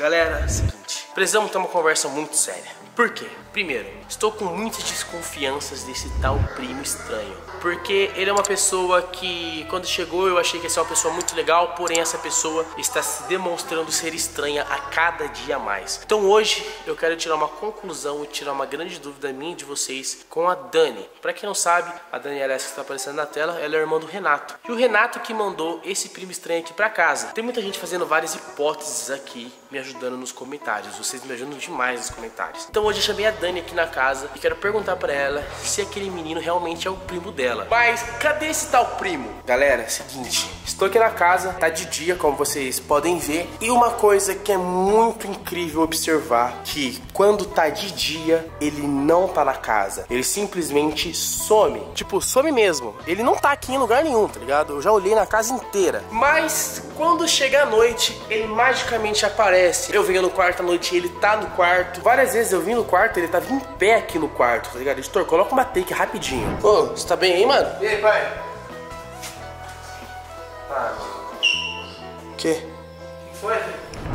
Galera, precisamos ter uma conversa muito séria. Por quê? Primeiro, estou com muitas desconfianças desse tal primo estranho. Porque ele é uma pessoa que, quando chegou, eu achei que ia ser uma pessoa muito legal, porém essa pessoa está se demonstrando ser estranha a cada dia mais. Então hoje eu quero tirar uma conclusão e tirar uma grande dúvida minha e de vocês com a Dani. Para quem não sabe, a Dani essa que está aparecendo na tela, ela é irmã do Renato. E o Renato que mandou esse primo estranho aqui para casa. Tem muita gente fazendo várias hipóteses aqui, me ajudando nos comentários. Vocês me ajudam demais nos comentários. Então hoje eu chamei a Dani aqui na casa e quero perguntar para ela se aquele menino realmente é o primo dela. Mas cadê esse tal primo? Galera, é seguinte, estou aqui na casa, tá de dia, como vocês podem ver. E uma coisa que é muito incrível observar, que quando tá de dia, ele não tá na casa. Ele simplesmente some. Tipo, some mesmo. Ele não tá aqui em lugar nenhum, tá ligado? Eu já olhei na casa inteira. Mas quando chega a noite, ele magicamente aparece. Eu venho no quarto à noite ele tá no quarto. Várias vezes eu vim no quarto, ele tava em pé aqui no quarto, tá ligado? Editor, coloca uma take rapidinho. Ô, oh, você tá bem aí, mano? E aí, pai? Quê? O que foi?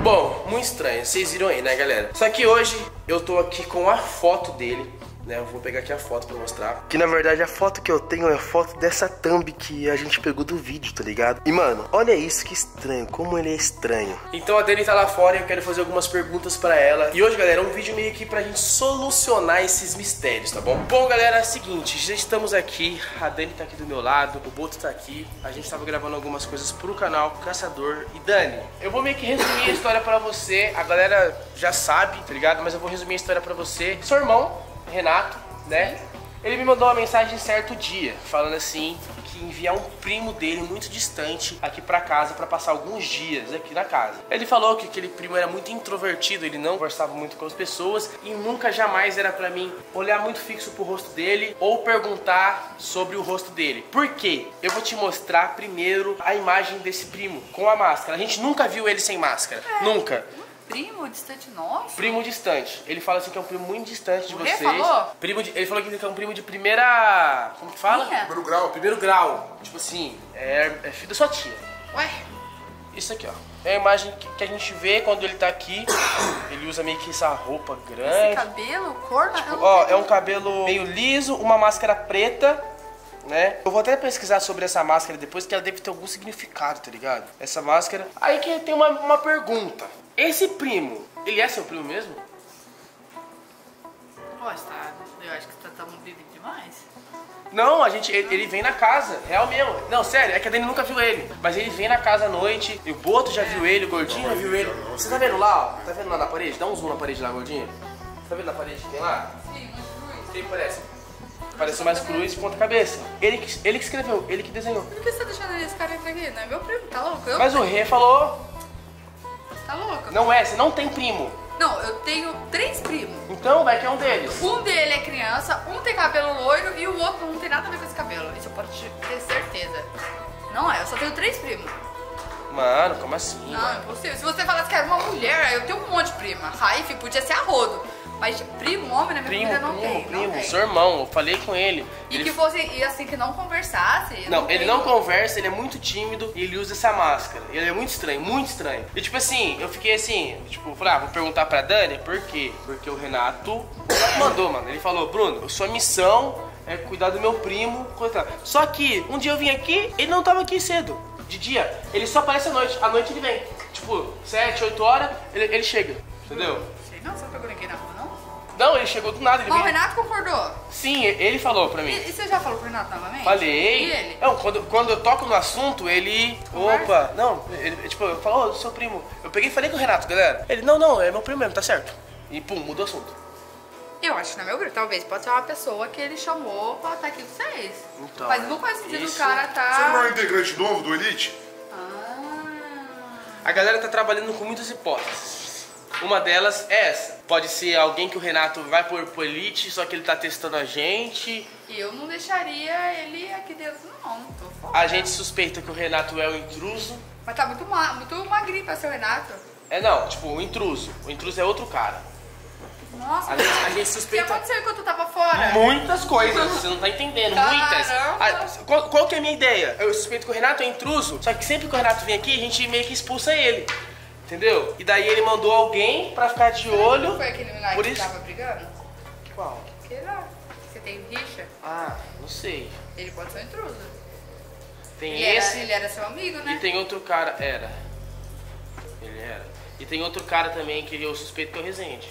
Bom, muito estranho, vocês viram aí, né, galera? Só que hoje eu tô aqui com a foto dele né? Eu vou pegar aqui a foto pra mostrar. Que na verdade a foto que eu tenho é a foto dessa thumb que a gente pegou do vídeo, tá ligado? E mano, olha isso que estranho, como ele é estranho. Então a Dani tá lá fora e eu quero fazer algumas perguntas pra ela. E hoje, galera, é um vídeo meio que pra gente solucionar esses mistérios, tá bom? Bom, galera, é o seguinte, já estamos aqui, a Dani tá aqui do meu lado, o Boto tá aqui. A gente tava gravando algumas coisas pro canal Caçador. E Dani, eu vou meio que resumir a história pra você. A galera já sabe, tá ligado? Mas eu vou resumir a história pra você. Seu irmão Renato, né? Ele me mandou uma mensagem certo dia, falando assim que enviar um primo dele muito distante aqui para casa para passar alguns dias aqui na casa. Ele falou que aquele primo era muito introvertido, ele não conversava muito com as pessoas e nunca jamais era para mim olhar muito fixo pro rosto dele ou perguntar sobre o rosto dele. Por quê? Eu vou te mostrar primeiro a imagem desse primo com a máscara. A gente nunca viu ele sem máscara, é. nunca. Primo distante nosso? Primo distante. Ele fala assim que é um primo muito distante de O vocês. Falou? Primo de- ele falou que é um primo de primeira. Como que fala? Linha? Primeiro grau. Primeiro grau. Tipo assim, é, é filho da sua tia. Ué, Isso aqui, ó. É a imagem que, a gente vê quando ele tá aqui. Ele usa meio que essa roupa esse grande. cabelo, cor, Tipo, ó, é um cabelo meio liso, uma máscara preta, né? Eu vou até pesquisar sobre essa máscara depois, que ela deve ter algum significado, tá ligado? Essa máscara. Aí que tem uma, uma pergunta. Esse primo, ele é seu primo mesmo? Ó, está, eu acho que tá, tá movido demais. Não, a gente, ele, ele vem na casa, real mesmo. Não, sério, é que a Dani nunca viu ele. Mas ele vem na casa à noite, e o Boto já viu ele, o Gordinho já viu ele. Você tá vendo lá, ó? Tá vendo lá na parede? Dá um zoom na parede lá, Gordinho. Tá vendo na parede que tem lá? Sim, muito Quem parece? Parece mais cruz e ponta cabeça. Ele que, ele que escreveu, ele que desenhou. Por que você tá deixando esse cara entrar aqui? Não é meu primo, tá louco? Eu, Mas o Rê falou, Tá louco? não é, você não tem primo. Não, eu tenho três primos. Então vai que é um deles. Um dele é criança, um tem cabelo loiro e o outro não tem nada a ver com esse cabelo. Isso eu posso te- ter certeza. Não é, eu só tenho três primos. Mano, como assim? Não, mano? impossível. Se você falasse que era uma mulher, eu tenho um monte de prima. Raif podia ser a rodo. Mas de primo, homem na minha Primo, não primo, tem. primo, não tem. seu irmão, eu falei com ele. E Ele que fosse, e assim, que não conversasse. eu Não, ele não conversa, ele é muito tímido e ele usa essa máscara. Ele é muito estranho, muito estranho. E tipo assim, eu fiquei assim, tipo, falei, ah, vou perguntar pra Dani, por quê? Porque o Renato mandou, mano. Ele falou, Bruno, sua missão é cuidar do meu primo. Só que um dia eu vim aqui, ele não tava aqui cedo. De dia, ele só aparece à noite. À noite ele vem. Tipo, 7, 8 horas, ele, ele chega. Entendeu? Sei não, não pegou ninguém na rua, não? Ele chegou do nada. Ele Mas o. Renato concordou. Sim, ele falou pra mim. E, e você já falou pro Renato novamente? Falei. E ele? Não, quando, quando eu toco no assunto, ele. Conversa? Opa, não, ele, tipo, eu falo, ô, seu primo. Eu peguei e falei com o Renato, galera. Ele, não, não, é meu primo mesmo, tá certo. E pum, muda o assunto. Eu acho que não é meu grupo. Talvez pode ser uma pessoa que ele chamou pra estar aqui com vocês. Então, Mas não faz sentido isso- o cara Você não é um tá. integrante novo do Elite? Ah. A galera tá trabalhando com muitas hipóteses. Uma delas é essa. Pode ser alguém que o Renato vai por, por elite, só que ele tá testando a gente. E eu não deixaria ele aqui dentro, não. Tô fora. A gente suspeita que o Renato é o intruso. Mas tá muito, ma muito magrinho pra ser o Renato. É não, tipo, o intruso. O intruso é outro cara. Nossa, A gente, a gente o que suspeita. aconteceu enquanto eu tava fora? Muitas coisas, você não tá entendendo, muitas. Caramba. Ah, qual, qual que é a minha ideia? Eu suspeito que o Renato é intruso, só que sempre que o Renato vem aqui, a gente meio que expulsa ele. Entendeu? E daí ele mandou alguém pra ficar de olho. Não foi aquele lá Por que isso- tava brigando? Qual? Aquele lá. Você tem rixa? Ah, não sei. Ele pode ser um intruso. Tem Ele esse era, ele era seu amigo, né? e tem outro cara. Era. Ele era. E tem outro cara também que eu suspeito que é o Resende.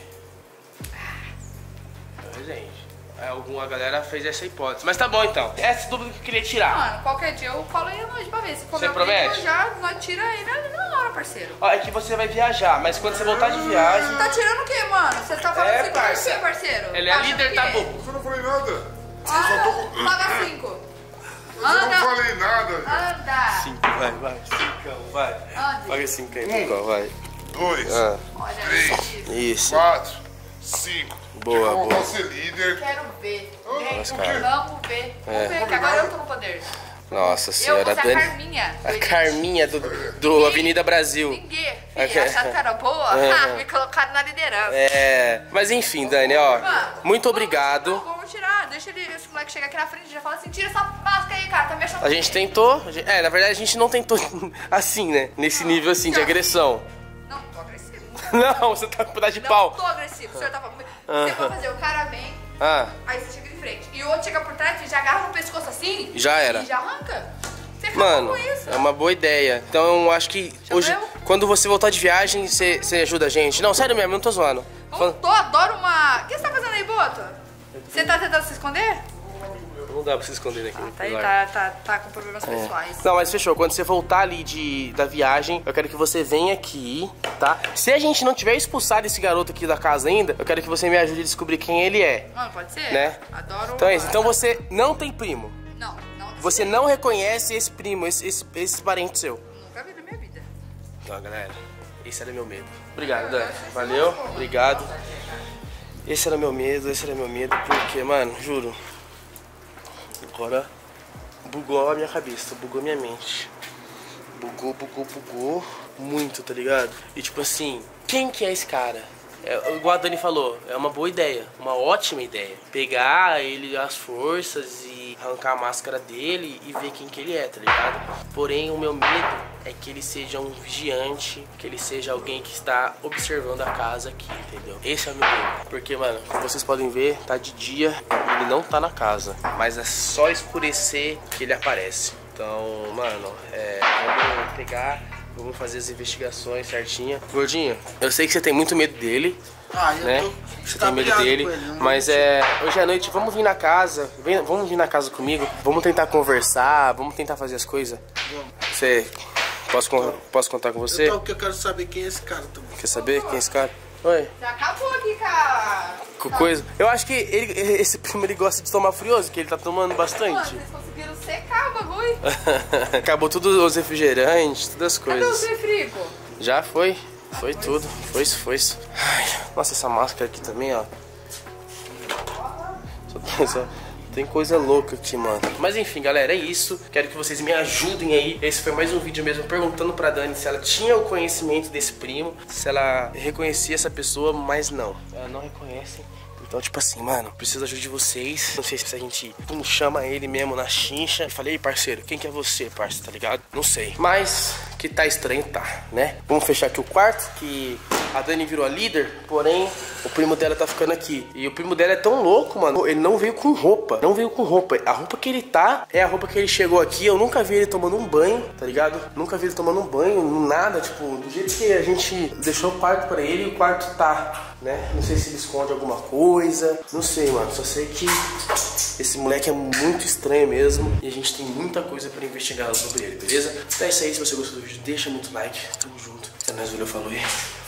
É o Resende. É, alguma galera fez essa hipótese. Mas tá bom então. Essa dúvida que eu queria tirar. Mano, qualquer dia eu colo aí à noite pra ver. Se for Você promete? primo, já nós tira ele na- na parceiro. Ó, é que você vai viajar, mas quando você voltar de viagem. Tá tirando o quê, mano? Você tá falando É, assim parça. por quê, parceiro? Ele é Acha líder, o tá quê? bom. Eu não falei nada. Ah, paga cinco. Eu não Anda, falei nada. anda. Cinco, vai, vai. Cincão, vai. Ande. Paga cinco aí, Cincão, vai. Dois, Ah, Olha Três. isso. isso. quatro, cinco. Boa, Eu boa. vou ser líder. Quero ver. Vem, Nossa, vamos ver. Vamos É. ver, que agora eu tô no poder. Nossa Eu senhora, a ser a. Carminha. do A. Carminha do, do Avenida Brasil. Ninguém. Ok. Filha, acharam que era boa? Ah, me colocaram na liderança. É. Mas enfim, Dani, ó. Muito obrigado. Não, vamos tirar. Deixa ele, esse moleque chegar aqui na frente e já fala assim: tira essa máscara aí, cara. Tá me achando A gente tentou. É, na verdade a gente não tentou assim, né? Nesse nível assim de agressão. Não, tô agressivo. Não, você tá com pedaço de Não pau. tô agressivo. O senhor comigo. Você vai fazer, o cara vem, Ah, aí você chega de frente. E o outro chega por trás e já agarra no pescoço assim. Já era. E já arranca. Você mano, com isso. é uma boa ideia. Então eu acho que Já hoje, quando você voltar de viagem, você, você ajuda a gente. Não, sério mesmo, não tô zoando. Falando- Boto, adoro uma. O que você tá fazendo aí, Boto? Você tá tentando se esconder? Não dá pra se esconder aqui. Tá, aí, tá, tá, tá com problemas pessoais. Não, mas fechou. Quando você voltar ali de, da viagem, eu quero que você venha aqui, tá? Se a gente não tiver expulsado esse garoto aqui da casa ainda, eu quero que você me ajude a descobrir quem ele é, Mano, pode ser? né? Adoro. Então é isso. Então você não tem primo. Não, não. Você não reconhece esse primo, esse, esse, esse parente seu. Nunca vi na minha vida. Então, galera, esse era meu medo. Obrigado, Dani. Valeu, obrigado. Esse era meu medo, esse era meu medo, porque, mano, juro. Agora bugou a minha cabeça, bugou minha mente. Bugou, bugou, bugou muito, tá ligado? E tipo assim, quem que é esse cara? É, igual a Dani falou, é uma boa ideia, uma ótima ideia. Pegar ele às forças e arrancar a máscara dele e ver quem que ele é, tá ligado? Porém, o meu medo é que ele seja um vigiante, que ele seja alguém que está observando a casa aqui, entendeu? Esse é o meu medo. Porque, mano, como vocês podem ver, tá de dia, ele não tá na casa. Mas é só escurecer que ele aparece. Então, mano, é, vamos pegar, vamos fazer as investigações certinha. Gordinho, eu sei que você tem muito medo dele, Ah, eu né? tô. Você tá tem medo dele, ele, mas é hoje à noite vamos vir na casa, vem- vamos vir na casa comigo, vamos tentar conversar, vamos tentar fazer as coisas. Você posso con- posso contar com você? Eu, tô, porque eu quero saber quem é esse cara também. Quer saber quem é esse cara? Oi. Já acabou aqui com a. Com coisa. Eu acho que ele, esse primo ele gosta de tomar frioso, que ele tá tomando bastante. vocês conseguiram secar o bagulho. Acabou tudo os refrigerantes, todas as Cadê o coisas. refrigo? Já foi. Foi tudo. Foi isso, foi isso. Ai, nossa, essa máscara aqui também, ó. Só só tem coisa louca aqui, mano. Mas enfim, galera, é isso. Quero que vocês me ajudem aí. Esse foi mais um vídeo mesmo perguntando pra Dani se ela tinha o conhecimento desse primo, se ela reconhecia essa pessoa, mas não. Ela não reconhece. Então, tipo assim, mano, preciso da ajuda de vocês. Não sei se a gente pum, chama ele mesmo na chincha. Falei, "Ei, parceiro, quem que é você, parceiro, tá ligado? Não sei. Mas que tá estranho, tá, né? Vamos fechar aqui o quarto, que a Dani virou a líder, porém o primo dela tá ficando aqui. E o primo dela é tão louco, mano. Ele não veio com roupa. Não veio com roupa. A roupa que ele tá é a roupa que ele chegou aqui. Eu nunca vi ele tomando um banho, tá ligado? Nunca vi ele tomando um banho, nada. Tipo, do jeito que a gente deixou o quarto pra ele, o quarto tá, né? Não sei se ele esconde alguma coisa. Não sei, mano. Só sei que esse moleque é muito estranho mesmo. E a gente tem muita coisa pra investigar sobre ele, beleza? Então é isso aí. Se você gostou do vídeo, deixa muito like. Tamo junto. É nóis, valeu, falou e